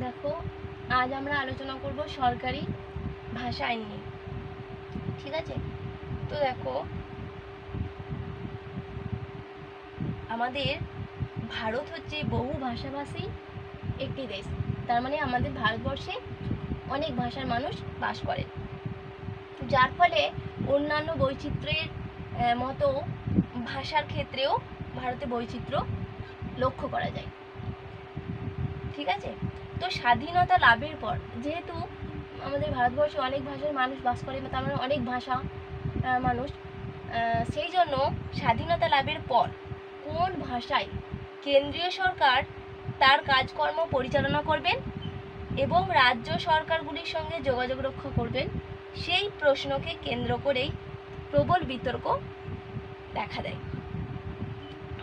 দেখো, আজ আমরা আলোচনা করব সরকারি ভাষা আইন নিয়ে। ঠিক আছে? তো দেখো, আমাদের ভারত হচ্ছে বহু ভাষাভাষী একটি দেশ। তার মানে আমাদের ভারতবর্ষে অনেক ভাষার মানুষ বাস করে। যার ফলে অন্যান্য বৈচিত্র্যের মতো ভাষার ক্ষেত্রেও ভারতে বৈচিত্র্য লক্ষ্য করা যায়। ঠিক আছে? তো স্বাধীনতা লাভের পর, যেহেতু আমাদের ভারতবর্ষে অনেক ভাষার মানুষ বাস করে তার মানে অনেক ভাষা মানুষ সেই জন্য স্বাধীনতা লাভের পর কোন ভাষায় কেন্দ্রীয় সরকার তার কাজকর্ম পরিচালনা করবেন এবং রাজ্য সরকারগুলির সঙ্গে যোগাযোগ রক্ষা করবেন, সেই প্রশ্নকে কেন্দ্র করেই প্রবল বিতর্ক দেখা দেয়।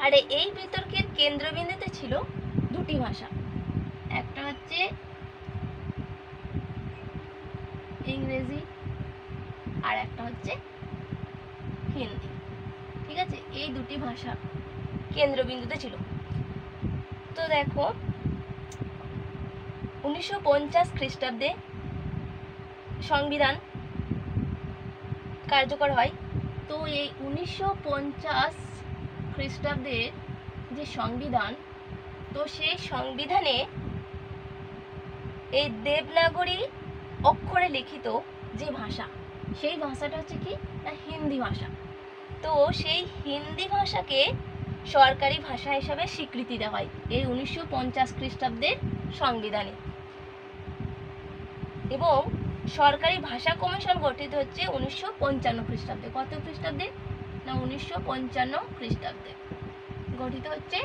আর এই বিতর্কের কেন্দ্রবিন্দুতে ছিল দুটি ভাষা। একটা হচ্ছে ইংরেজি আর একটা হচ্ছে হিন্দি। ঠিক আছে? এই দুটি ভাষা কেন্দ্রবিন্দুতে ছিল। তো দেখো, উনিশশো পঞ্চাশ খ্রিস্টাব্দে সংবিধান কার্যকর হয়। তো এই উনিশশো পঞ্চাশ খ্রিস্টাব্দের যে সংবিধান, তো সেই সংবিধানে এই দেবনাগরী অক্ষরে লিখিত যে ভাষা, সেই ভাষাটা হচ্ছে কি? না, হিন্দি ভাষা। তো সেই হিন্দি ভাষাকে সরকারি ভাষা হিসাবে স্বীকৃতি দেওয়া হয় এই উনিশশো পঞ্চাশ খ্রিস্টাব্দের সংবিধানে। এবং সরকারি ভাষা কমিশন গঠিত হচ্ছে উনিশশো পঞ্চান্ন খ্রিস্টাব্দে। কত খ্রিস্টাব্দে? না, উনিশশো পঞ্চান্ন খ্রিস্টাব্দে। গঠিত হচ্ছে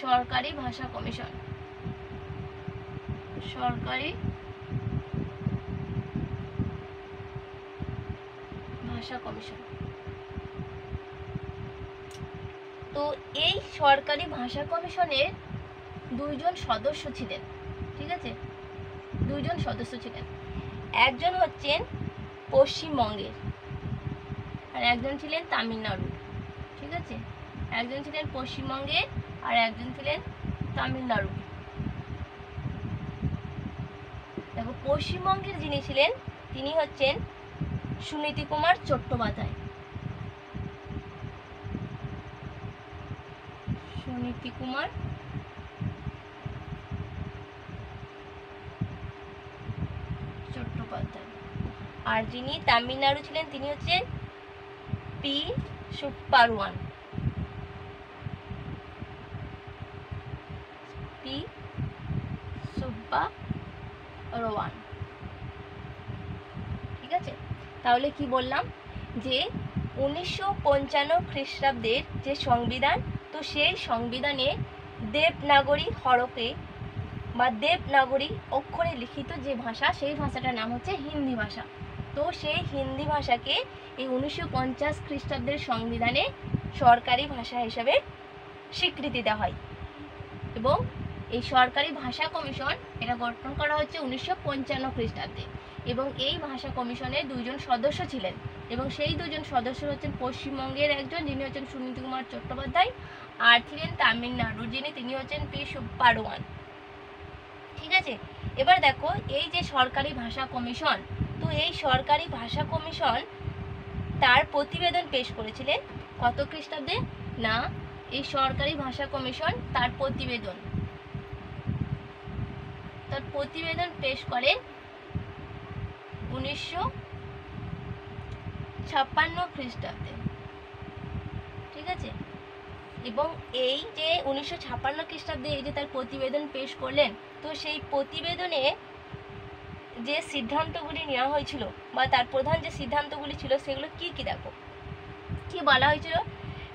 সরকারি ভাষা কমিশন। সরকারি ভাষা কমিশন। তো এই সরকারি ভাষা কমিশনের দুইজন সদস্য ছিলেন, ঠিক আছে? দুইজন সদস্য ছিলেন। একজন হচ্ছেন পশ্চিমবঙ্গের আর একজন ছিলেন তামিলনাড়ু ঠিক আছে? একজন ছিলেন পশ্চিমবঙ্গের আর একজন ছিলেন তামিলনাড়ু দেখো পশ্চিমবঙ্গের যিনি ছিলেন, তিনি হচ্ছেন সুনীতি কুমার চট্টোপাধ্যায়। সুনীতি কুমার। চট্টোপাধ্যায়। আর যিনি তামিলনাড়ু ছিলেন, তিনি হচ্ছেন P Subbarayan P Subbarayan ঠিক আছে? তাহলে কি বললাম? যে উনিশশো পঞ্চান্ন খ্রিস্টাব্দের যে সংবিধান, তো সেই সংবিধানে দেবনাগরী হরফে বা দেবনাগরী অক্ষরে লিখিত যে ভাষা, সেই ভাষাটার নাম হচ্ছে হিন্দি ভাষা। তো সেই হিন্দি ভাষাকে এই উনিশশো পঞ্চাশ খ্রিস্টাব্দের সংবিধানে সরকারি ভাষা হিসেবে স্বীকৃতি দেওয়া হয়। এবং এই সরকারি ভাষা কমিশন এটা গঠন করা হচ্ছে উনিশশো পঞ্চান্ন খ্রিস্টাব্দে এবং এই ভাষা কমিশনে দুইজন সদস্য ছিলেন এবং সেই দুজন সদস্য হচ্ছেন পশ্চিমবঙ্গের একজন, যিনি হচ্ছেন সুনীতি কুমার চট্টোপাধ্যায় আর ছিলেন তামিলনাড়ুর যিনি তিনি হচ্ছেন পি সুব্বারোয়ান ঠিক আছে? এবার দেখো, এই যে সরকারি ভাষা কমিশন, তো এই সরকারি ভাষা কমিশন তার প্রতিবেদন পেশ করেছিলেন কত খ্রিস্টাব্দে? না, এই সরকারি ভাষা কমিশন তার প্রতিবেদন। তার প্রতিবেদন পেশ করেন উনিশশো ছাপ্পান্ন খ্রিস্টাব্দে। ঠিক আছে? এবং এই যে উনিশশো ছাপ্পান্ন খ্রিস্টাব্দে এই যে তার প্রতিবেদন পেশ করলেন, তো সেই প্রতিবেদনে যে সিদ্ধান্তগুলি নেওয়া হয়েছিল বা তার প্রধান যে সিদ্ধান্তগুলি ছিল, সেগুলো কি কি দেখো? কি বলা হয়েছিল?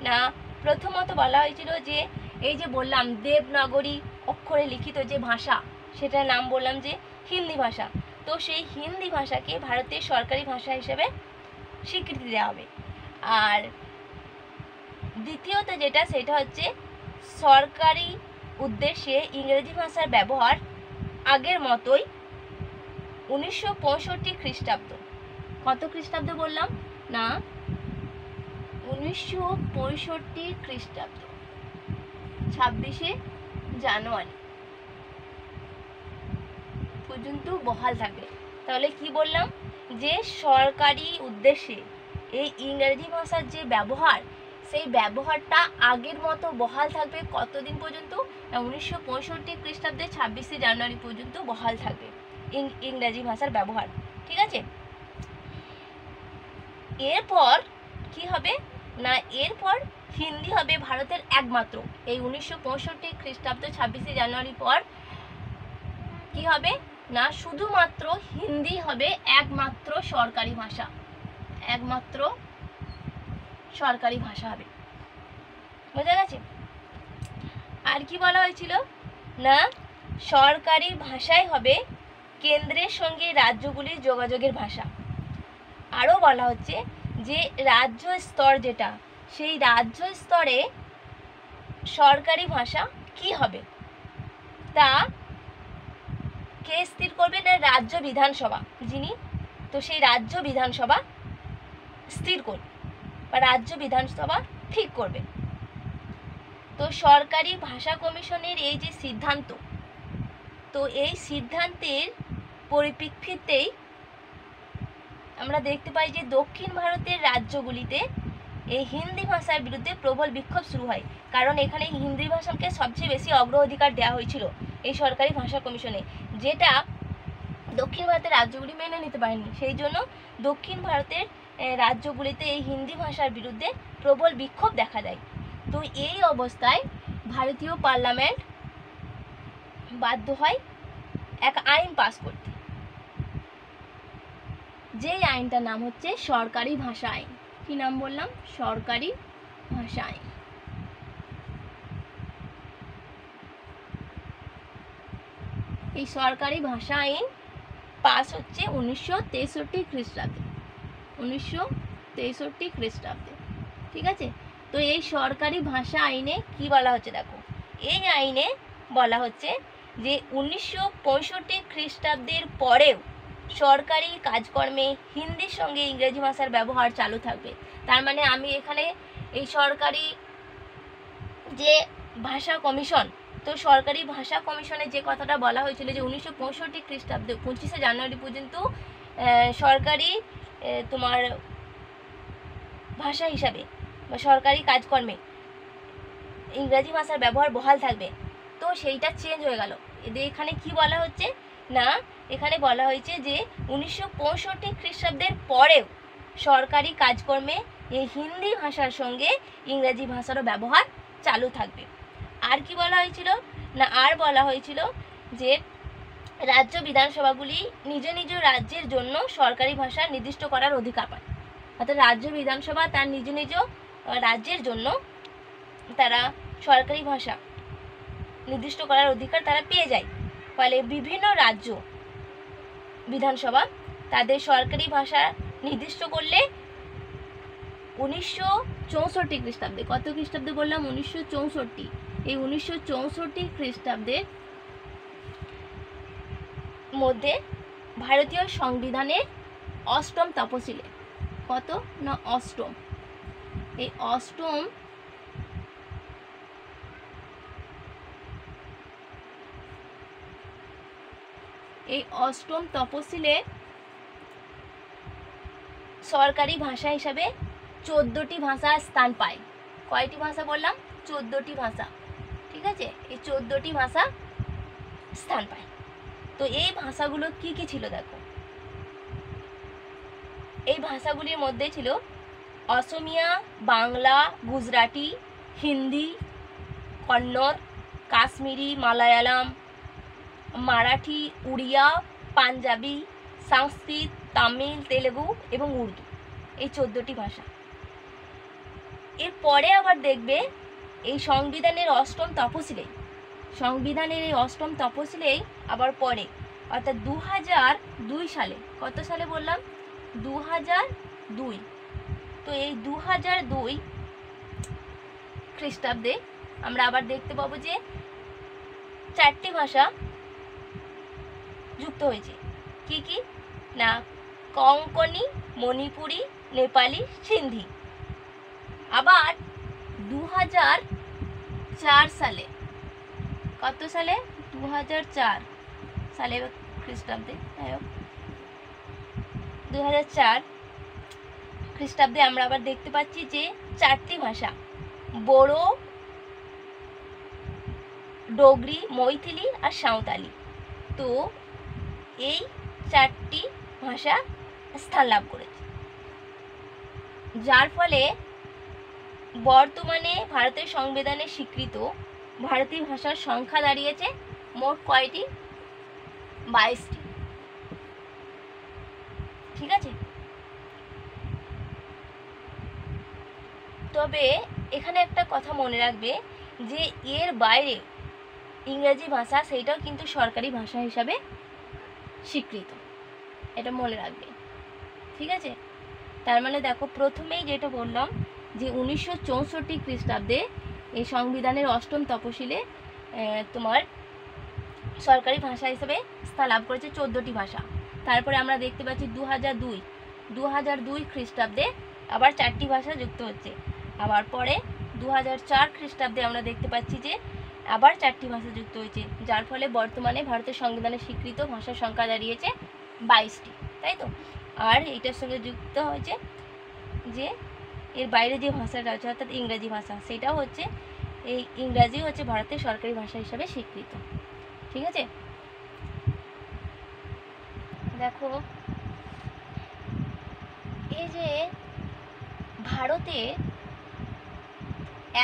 না, প্রথমত বলা হয়েছিল যে, এই যে বললাম, দেবনাগরী অক্ষরে লিখিত যে ভাষা সেটার নাম বললাম যে হিন্দি ভাষা। তো সেই হিন্দি ভাষাকে ভারতের সরকারি ভাষা হিসেবে স্বীকৃতি দেওয়া হবে। আর দ্বিতীয়ত যেটা, সেটা হচ্ছে সরকারি উদ্দেশ্যে ইংরেজি ভাষার ব্যবহার আগের মতোই উনিশশো পঁয়ষট্টি খ্রিস্টাব্দ। কত খ্রিস্টাব্দ বললাম? না, উনিশশো পঁয়ষট্টি খ্রিস্টাব্দ। ছাব্বিশে জানুয়ারি। পর্যন্ত বহাল থাকবে তাহলে কি বললাম? যে সরকারি উদ্দেশ্যে এই ইংরেজি ভাষার যে ব্যবহার, সেই ব্যবহারটা আগের মতো বহাল থাকবে কতদিন পর্যন্ত? না, উনিশশো পঁয়ষট্টি খ্রিস্টাব্দে ছাব্বিশে জানুয়ারি পর্যন্ত বহাল থাকবে ইংরেজি ভাষার ব্যবহার। ঠিক আছে? এরপর কি হবে? না, এরপর হিন্দি হবে ভারতের একমাত্র। এই উনিশশো পঁয়ষট্টি খ্রিস্টাব্দ ছাব্বিশে জানুয়ারি পর কি হবে? না, শুধুমাত্র হিন্দি হবে একমাত্র সরকারি ভাষা। একমাত্র সরকারি ভাষা হবে। বোঝা গেছে আর কি বলা হয়েছিল? না, সরকারি ভাষাই হবে কেন্দ্রের সঙ্গে রাজ্যগুলির যোগাযোগের ভাষা। আরও বলা হচ্ছে যে, রাজ্য স্তর যেটা, সেই রাজ্য স্তরে সরকারি ভাষা কি হবে? তা কে স্থির করবেন রাজ্য বিধানসভা? যিনি, তো সেই রাজ্য বিধানসভা স্থির করবে বা রাজ্য বিধানসভা ঠিক করবে। তো সরকারি ভাষা কমিশনের এই যে সিদ্ধান্ত, তো এই সিদ্ধান্তের পরিপ্রেক্ষিতেই আমরা দেখতে পাই যে দক্ষিণ ভারতের রাজ্যগুলিতে এই হিন্দি ভাষার বিরুদ্ধে প্রবল বিক্ষোভ শুরু হয়। কারণ এখানে হিন্দি ভাষাকে সবচেয়ে বেশি অগ্রাধিকার দেওয়া হয়েছিল। এই সরকারি ভাষা কমিশনে, যেটা দক্ষিণ ভারতের রাজ্যগুলি মেনে নিতে পারেনি। সেই জন্য দক্ষিণ ভারতের রাজ্যগুলিতে এই হিন্দি ভাষার বিরুদ্ধে প্রবল বিক্ষোভ দেখা যায় তো এই অবস্থায় ভারতীয় পার্লামেন্ট বাধ্য হয় এক আইন পাস করতে। যেই আইনটার নাম হচ্ছে সরকারি ভাষা আইন। কি নাম বললাম? সরকারি ভাষা আইন। এই সরকারি ভাষা আইন পাস হচ্ছে উনিশশো তেষট্টি খ্রিস্টাব্দে। উনিশশো তেষট্টি খ্রিস্টাব্দে, ঠিক আছে? তো এই সরকারি ভাষা আইনে কি বলা হচ্ছে দেখো? এই আইনে বলা হচ্ছে যে উনিশশো পঁয়ষট্টি খ্রিস্টাব্দের পরেও সরকারি কাজকর্মে হিন্দির সঙ্গে ইংরেজি ভাষার ব্যবহার চালু থাকবে। তার মানে আমি এখানে এই সরকারি যে ভাষা কমিশন তো সরকারি ভাষা কমিশনে যে কথাটা বলা হয়েছিল যে উনিশশো পঁয়ষট্টি খ্রিস্টাব্দে পঁচিশে জানুয়ারি পর্যন্ত সরকারি তোমার ভাষা হিসাবে বা সরকারি কাজকর্মে ইংরাজি ভাষার ব্যবহার বহাল থাকবে। তো সেইটা চেঞ্জ হয়ে গেল। এদের এখানে কি বলা হচ্ছে? না, এখানে বলা হয়েছে যে উনিশশো পঁয়ষট্টি খ্রিস্টাব্দের পরেও সরকারি কাজকর্মে এই হিন্দি ভাষার সঙ্গে ইংরাজি ভাষারও ব্যবহার চালু থাকবে। আর কি বলা হয়েছিল? না, আর বলা হয়েছিল যে রাজ্য বিধানসভাগুলি নিজ নিজ রাজ্যের জন্য সরকারি ভাষা নির্দিষ্ট করার অধিকার পায়। অর্থাৎ রাজ্য বিধানসভা তার নিজ নিজ রাজ্যের জন্য তারা সরকারি ভাষা নির্দিষ্ট করার অধিকার তারা পেয়ে যায়। ফলে বিভিন্ন রাজ্য বিধানসভা তাদের সরকারি ভাষা নির্দিষ্ট করলে উনিশশো চৌষট্টি খ্রিস্টাব্দে, কত খ্রিস্টাব্দে বললাম? উনিশশো চৌষট্টি। এই উনিশশো চৌষট্টি খ্রিস্টাব্দের মধ্যে ভারতীয় সংবিধানের অষ্টম তপশিলে কত না অষ্টম? এই অষ্টম এই অষ্টম তপশিলে সরকারি ভাষা হিসাবে চোদ্দোটি ভাষা স্থান পায়। কয়টি ভাষা বললাম? চোদ্দোটি ভাষা। ঠিক আছে? এই চোদ্দোটি ভাষা স্থান পায়। তো এই ভাষাগুলো কি কি ছিল দেখো? এই ভাষাগুলির মধ্যে ছিল অসমিয়া, বাংলা, গুজরাটি, হিন্দি, কন্নড়, কাশ্মীরি, মালায়ালাম, মারাঠি, উড়িয়া, পাঞ্জাবি, সংস্কৃত, তামিল, তেলেগু এবং উর্দু। এই চোদ্দোটি ভাষা। এরপরে আবার দেখবে এই সংবিধানের অষ্টম তপশিলে, সংবিধানের এই অষ্টম তপশিলেই আবার পরে, অর্থাৎ দু হাজার দুই সালে, কত সালে বললাম? দু হাজার দুই। তো এই দু হাজার দুই খ্রিস্টাব্দে আমরা আবার দেখতে পাবো যে চারটি ভাষা যুক্ত হয়েছে। কি কি? না কঙ্কনি মণিপুরি, নেপালি, সিন্ধি। আবার দু হাজার চার সালে। কত সালে? দু হাজার চার সালে খ্রিস্টাব্দে। যাই হোক। দু হাজার চার খ্রিস্টাব্দে আমরা আবার দেখতে পাচ্ছি যে চারটি ভাষা, বড়ো, ডোগরি, মৈথিলি আর সাঁওতালি। তো এই চারটি ভাষা স্থান লাভ করেছে। যার ফলে বর্তমানে ভারতের সংবিধানে স্বীকৃত ভারতীয় ভাষার সংখ্যা দাঁড়িয়েছে মোট কয়টি? বাইশটি। ঠিক আছে? তবে এখানে একটা কথা মনে রাখবে যে এর বাইরে ইংরেজি ভাষা সেইটাও কিন্তু সরকারি ভাষা হিসাবে স্বীকৃত। এটা মনে রাখবে। ঠিক আছে? তার মানে দেখো, প্রথমেই যেটা বললাম যে উনিশশো চৌষট্টি খ্রিস্টাব্দে এই সংবিধানের অষ্টম তপশিলে তোমার সরকারি ভাষা হিসেবে স্থান লাভ করেছে চোদ্দোটি ভাষা। তারপরে আমরা দেখতে পাচ্ছি দু হাজার দুই। দু হাজার দুই খ্রিস্টাব্দে আবার চারটি ভাষা যুক্ত হচ্ছে। আবার পরে দু হাজার চার খ্রিস্টাব্দে আমরা দেখতে পাচ্ছি যে আবার চারটি ভাষা যুক্ত হয়েছে, যার ফলে বর্তমানে ভারতের সংবিধানে স্বীকৃত ভাষার সংখ্যা দাঁড়িয়েছে বাইশটি, তাই তো? আর এটার সঙ্গে যুক্ত হয়েছে যে এর বাইরে যে ভাষাটা আছে, অর্থাৎ ইংরাজি ভাষা, সেটাও হচ্ছে এই ইংরাজি হচ্ছে ভারতের সরকারি ভাষা হিসাবে স্বীকৃত। ঠিক আছে? দেখো, এই যে ভারতে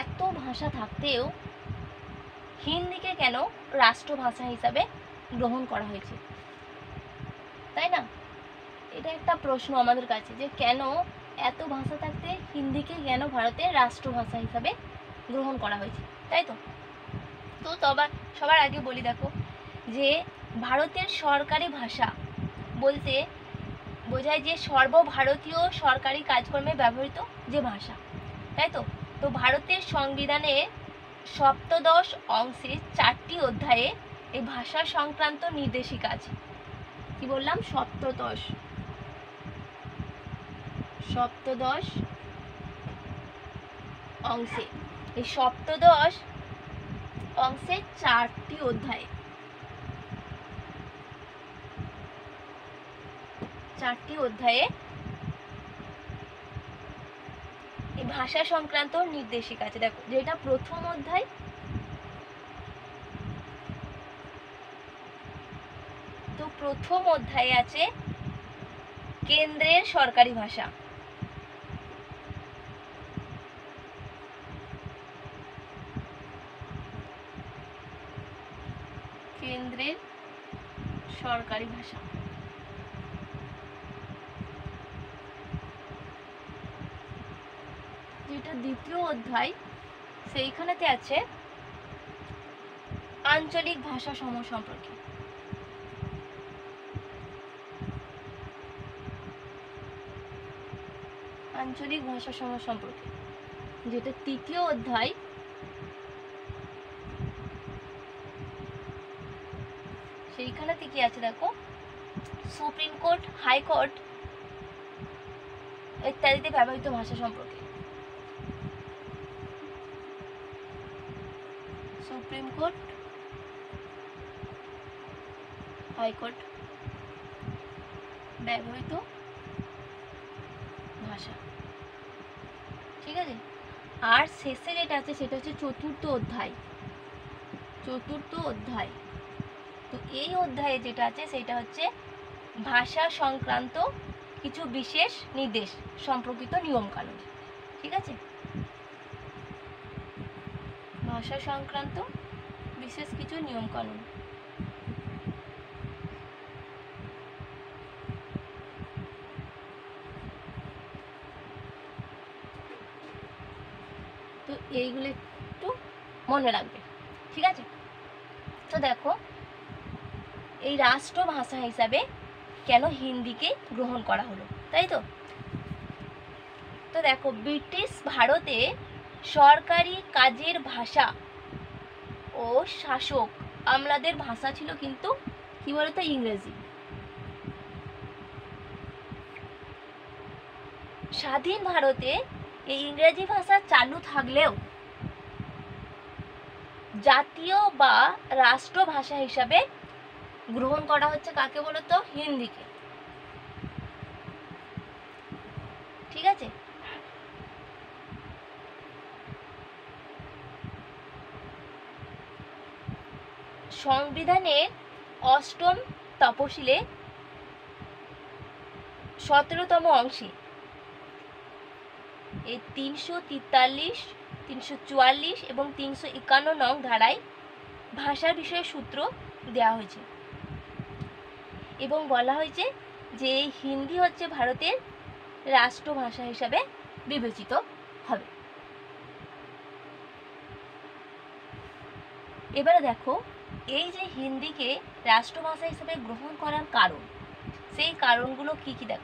এত ভাষা থাকতেও হিন্দিকে কেন রাষ্ট্রভাষা হিসাবে গ্রহণ করা হয়েছে? তাই না? এটা একটা প্রশ্ন আমাদের কাছে যে কেন এত ভাষা থাকতে হিন্দিকে কেন ভারতের রাষ্ট্রভাষা হিসাবে গ্রহণ করা হয়েছে? তাই তো? তো তবা সবার আগে বলি দেখো যে ভারতের সরকারি ভাষা বলতে বোঝায় যে সর্বভারতীয় সরকারি কাজকর্মে ব্যবহৃত যে ভাষা। তাই তো? তো ভারতের সংবিধানে সপ্তদশ অংশে চারটি অধ্যায়ে এই ভাষা সংক্রান্ত নির্দেশিকা আছে। কি বললাম? সপ্তদশ। সপ্তদশ অংশে। এই সপ্তদশ অংশে চারটি অধ্যায়। চারটি অধ্যায়ে এই ভাষা সংক্রান্ত নির্দেশিকা আছে। দেখো, যেটা প্রথম অধ্যায়, তো প্রথম অধ্যায়ে আছে কেন্দ্রের সরকারি ভাষা। কেন্দ্রের সরকারি ভাষা। যেটা দ্বিতীয় অধ্যায়, সেইখানেতে আছে আঞ্চলিক ভাষা সমূহ সম্পর্কে। আঞ্চলিক ভাষা সমূহ সম্পর্কে। যেটা তৃতীয় অধ্যায় সেইখানেতে কি আছে, দেখো। সুপ্রিম কোর্ট হাইকোর্ট ইত্যাদিতে ব্যবহৃত ভাষা সম্পর্কে। সুপ্রিম কোর্ট হাইকোর্ট ব্যবহৃত ভাষা। ঠিক আছে? আর শেষে যেটা আছে, সেটা হচ্ছে চতুর্থ অধ্যায়। চতুর্থ অধ্যায়। তো এই অধ্যায়ে যেটা আছে, সেটা হচ্ছে ভাষা সংক্রান্ত কিছু বিশেষ নির্দেশ, সম্পর্কিত নিয়মকানুন। ঠিক আছে? ভাষা সংক্রান্ত বিশেষ কিছু নিয়মকানুন। তো এইগুলো একটু মনে রাখবে। ঠিক আছে? তো দেখো এই রাষ্ট্রভাষা হিসাবে কেন হিন্দিকে গ্রহণ করা হলো, তাই তো? তো দেখো, ব্রিটিশ ভারতে সরকারি কাজের ভাষা ও শাসক আমলাদের ভাষা ছিল কিন্তু কি বলতো, ইংরেজি। স্বাধীন ভারতে এই ইংরেজি ভাষা চালু থাকলেও জাতীয় বা রাষ্ট্রভাষা হিসাবে গ্রহণ করা হচ্ছে কাকে বলো তো হিন্দিকে। ঠিক আছে? সংবিধানের অষ্টম তপশিলে সতেরোতম অংশে এই তিনশো তেতাল্লিশ, তিনশো চুয়াল্লিশ এবং তিনশো একান্ন নং ধারায় ভাষার বিষয়ে সূত্র দেওয়া হয়েছে। এবং বলা হয়েছে যে হিন্দি হচ্ছে ভারতের রাষ্ট্রভাষা হিসাবে বিবেচিত হবে। এবারে দেখো, এই যে হিন্দিকে রাষ্ট্রভাষা হিসেবে গ্রহণ করার কারণ, সেই কারণগুলো কি কি দেখো?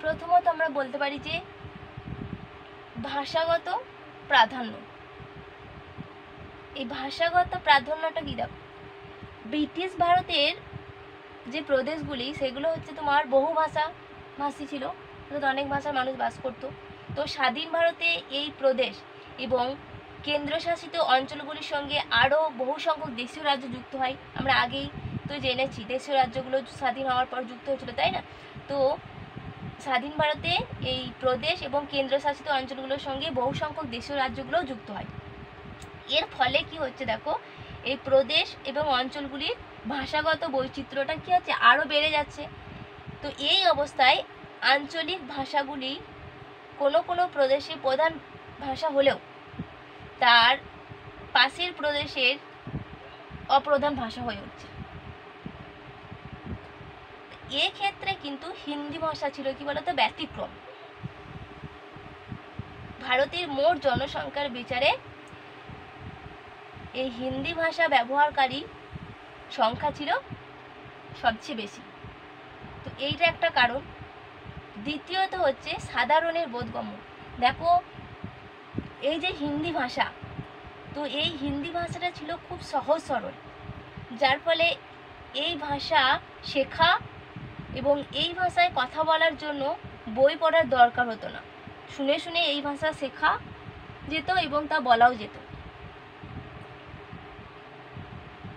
প্রথমত আমরা বলতে পারি যে ভাষাগত প্রাধান্য। এই ভাষাগত প্রাধান্যটা কি দেখো? ব্রিটিশ ভারতের যে প্রদেশগুলি, সেগুলো হচ্ছে তোমার বহু ভাষা, ভাষী ছিল। অর্থাৎ অনেক ভাষার মানুষ বাস করত। তো স্বাধীন ভারতে এই প্রদেশ এবং কেন্দ্রশাসিত অঞ্চলগুলির সঙ্গে আরও বহু সংখ্যক দেশীয় রাজ্য যুক্ত হয়। আমরা আগেই তো জেনেছি, দেশীয় রাজ্যগুলো স্বাধীন হওয়ার পর যুক্ত হয়েছিল, তাই না? তো স্বাধীন ভারতে এই প্রদেশ এবং কেন্দ্রশাসিত অঞ্চলগুলোর সঙ্গে বহু সংখ্যক দেশীয় রাজ্যগুলোও যুক্ত হয়। এর ফলে কি হচ্ছে দেখো এই প্রদেশ এবং অঞ্চলগুলির ভাষাগত বৈচিত্র্যটা কি হচ্ছে? আরও বেড়ে যাচ্ছে। তো এই অবস্থায় আঞ্চলিক ভাষাগুলি কোনো কোনো প্রদেশে প্রধান ভাষা হলেও তার পাশের প্রদেশের অপ্রধান ভাষা হয়ে উঠছে। এক্ষেত্রে কিন্তু হিন্দি ভাষা ছিল কি বলতো? ব্যতিক্রম। ভারতের মোট জনসংখ্যার বিচারে এই হিন্দি ভাষা ব্যবহারকারী সংখ্যা ছিল সবচেয়ে বেশি। তো এইটা একটা কারণ। দ্বিতীয়ত হচ্ছে সাধারণের বোধগম্য। দেখো, এই যে হিন্দি ভাষা, তো এই হিন্দি ভাষাটা ছিল খুব সহজ সরল, যার ফলে এই ভাষা শেখা এবং এই ভাষায় কথা বলার জন্য বই পড়ার দরকার হতো না। শুনে শুনে এই ভাষা শেখা যেত এবং তা বলাও যেত।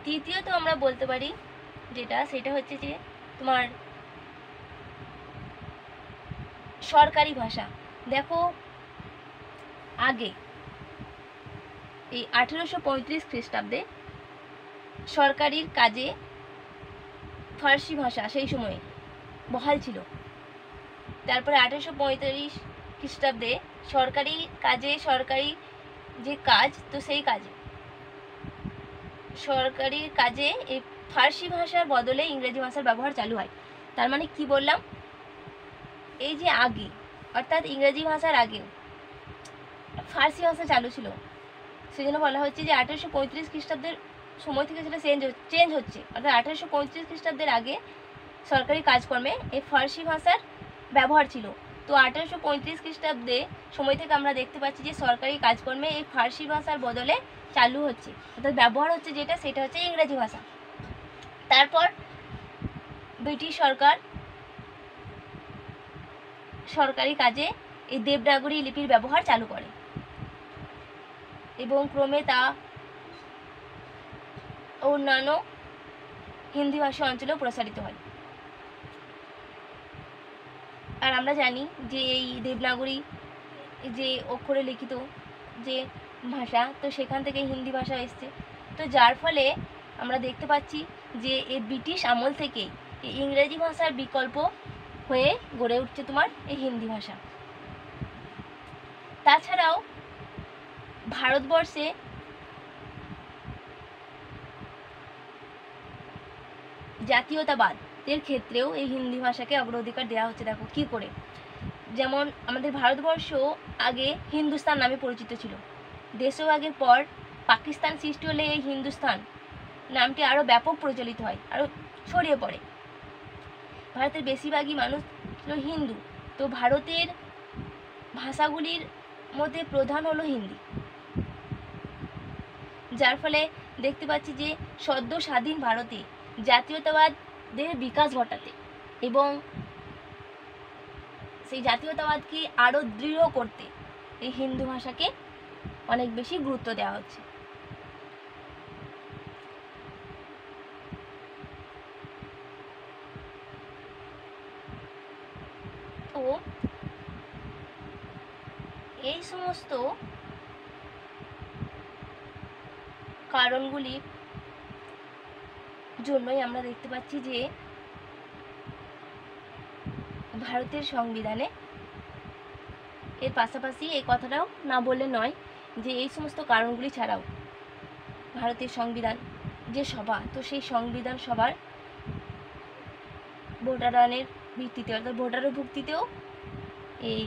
তৃতীয়ত আমরা বলতে পারি যেটা, সেটা হচ্ছে যে তোমার সরকারি ভাষা। দেখো, আগে এই আঠেরোশো পঁয়ত্রিশ খ্রিস্টাব্দে সরকারির কাজে ফার্সি ভাষা সেই সময়ে বহাল ছিল। তারপরে আঠেরোশো পঁয়তাল্লিশ খ্রিস্টাব্দে সরকারি কাজে সরকারি যে কাজ, তো সেই কাজে সরকারি কাজে এই ফার্সি ভাষার বদলে ইংরেজি ভাষার ব্যবহার চালু হয়। তার মানে কি বললাম? এই যে আগে, অর্থাৎ ইংরেজি ভাষার আগে ফার্সি ভাষা চালু ছিল সেই জন্য বলা হচ্ছে যে আঠেরোশো পঁয়ত্রিশ খ্রিস্টাব্দের সময় থেকে সেটা চেঞ্জ চেঞ্জ হচ্ছে। অর্থাৎ আঠেরোশো পঁয়ত্রিশ খ্রিস্টাব্দের আগে সরকারি কাজকর্মে এই ফার্সি ভাষার ব্যবহার ছিল। তো আঠেরোশো পঁয়ত্রিশ খ্রিস্টাব্দে সময় থেকে আমরা দেখতে পাচ্ছি যে সরকারি কাজকর্মে এই ফার্সি ভাষার বদলে চালু হচ্ছে। অর্থাৎ ব্যবহার হচ্ছে যেটা, সেটা হচ্ছে ইংরেজি ভাষা। তারপর ব্রিটিশ সরকার সরকারি কাজে এই দেবনাগরী লিপির ব্যবহার চালু করে। এবং ক্রমে তা অন্যান্য হিন্দি ভাষা অঞ্চলেও প্রসারিত হয়। আর আমরা জানি যে এই দেবনাগরী যে অক্ষরে লিখিত যে ভাষা, তো সেখান থেকে হিন্দি ভাষা এসছে। তো যার ফলে আমরা দেখতে পাচ্ছি যে এই ব্রিটিশ আমল থেকেই ইংরেজি ভাষার বিকল্প হয়ে গড়ে উঠছে তোমার এই হিন্দি ভাষা। তাছাড়াও ভারতবর্ষে জাতীয়তাবাদের ক্ষেত্রেও এই হিন্দি ভাষাকে অগ্রাধিকার দেওয়া হচ্ছে, দেখো কি করে? যেমন আমাদের ভারতবর্ষ আগে হিন্দুস্তান নামে পরিচিত ছিল। দেশভাগের পর পাকিস্তান সৃষ্টি হলে এই হিন্দুস্তান নামটি আরও ব্যাপক প্রচলিত হয় আরও ছড়িয়ে পড়ে। ভারতের বেশিরভাগই মানুষ ছিল হিন্দু, তো ভারতের ভাষাগুলির মধ্যে প্রধান হলো হিন্দি। যার ফলে দেখতে পাচ্ছি যে সদ্য স্বাধীন ভারতে জাতীয়তাবাদের বিকাশ ঘটাতে এবং সেই জাতীয়তাবাদকে আরও দৃঢ় করতে এই হিন্দু ভাষাকে অনেক বেশি গুরুত্ব দেওয়া হচ্ছে। তো এই সমস্ত কারণগুলি জন্যই আমরা দেখতে পাচ্ছি যে ভারতের সংবিধানে এর পাশাপাশি এই কথাটাও না বলে নয় যে এই সমস্ত কারণগুলি ছাড়াও ভারতের সংবিধান যে সভা, তো সেই সংবিধান সভার ভোটারানের ভিত্তিতে, অর্থাৎ ভোটারের ভুক্তিতেও এই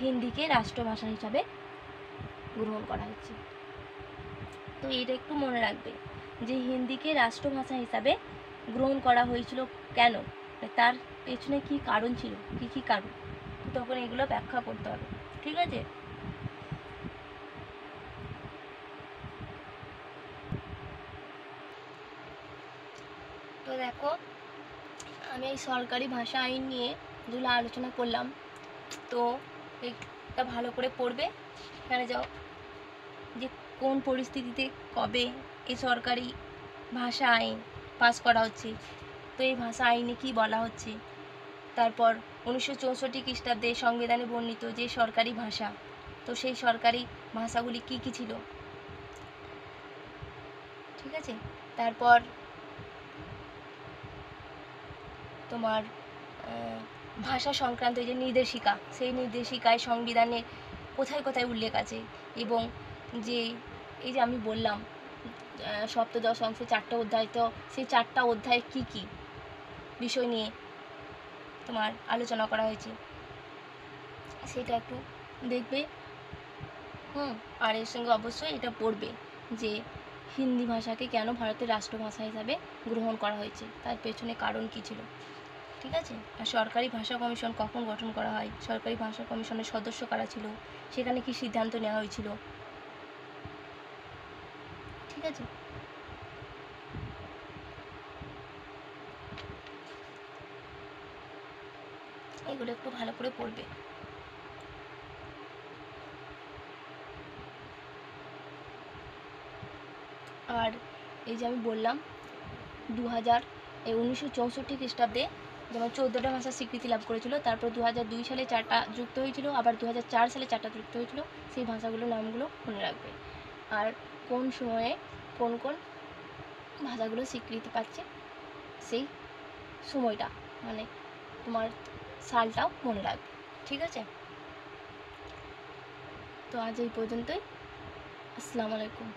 হিন্দিকে রাষ্ট্রভাষা হিসাবে গ্রহণ করা হচ্ছে। তো এটা একটু মনে রাখবে যে হিন্দিকে রাষ্ট্রভাষা হিসাবে গ্রহণ করা হয়েছিল কেন? তার পেছনে কি কারণ ছিল? কি কি কারণ? তখন এগুলো ব্যাখ্যা করতে হবে। ঠিক আছে তো দেখো, আমি এই সরকারি ভাষা আইন নিয়ে যেগুলো আলোচনা করলাম। তো এটা ভালো করে পড়বে। এখানে যাও। যে কোন পরিস্থিতিতে কবে এই সরকারি ভাষা আইন পাস করা হচ্ছে? তো এই ভাষা আইনে কি বলা হচ্ছে? তারপর উনিশশো চৌষট্টি খ্রিস্টাব্দে সংবিধানে বর্ণিত যে সরকারি ভাষা, তো সেই সরকারি ভাষাগুলি কি কি ছিল? ঠিক আছে? তারপর তোমার ভাষা সংক্রান্ত যে নির্দেশিকা, সেই নির্দেশিকায় সংবিধানে কোথায় কোথায় উল্লেখ আছে? এবং যে এই যে আমি বললাম সপ্তদশ অংশে, চারটা অধ্যায়, তো সেই চারটা অধ্যায় কি কি বিষয় নিয়ে তোমার আলোচনা করা হয়েছে? সেটা একটু দেখবে। হুম, আর এর সঙ্গে অবশ্যই এটা পড়বে যে হিন্দি ভাষাকে কেন ভারতের রাষ্ট্রভাষা হিসাবে গ্রহণ করা হয়েছে, তার পেছনে কারণ কী ছিল? ঠিক আছে? আর সরকারি ভাষা কমিশন কখন গঠন করা হয়? সরকারি ভাষা কমিশনের সদস্য কারা ছিল? সেখানে কি সিদ্ধান্ত নেওয়া হয়েছিল? ঠিক আছে? এগুলো একটু ভালো করে পড়বে। আর এই যে আমি বললাম দু হাজার এই উনিশশো চৌষট্টি খ্রিস্টাব্দে যেমন চৌদ্দটা ভাষা স্বীকৃতি লাভ করেছিল, তারপর দু হাজার দুই সালে চারটা যুক্ত হয়েছিল, আবার দু হাজার চার সালে চারটা যুক্ত হয়েছিল, সেই ভাষাগুলোর নামগুলো মনে রাখবে। আর কোন সময়ে কোন কোন ভাষাগুলো স্বীকৃতি পাচ্ছে সেই সময়টা মানে তোমার সালটাও মনে রাখবে, ঠিক আছে? তো আজ এই পর্যন্তই, আসসালামু আলাইকুম।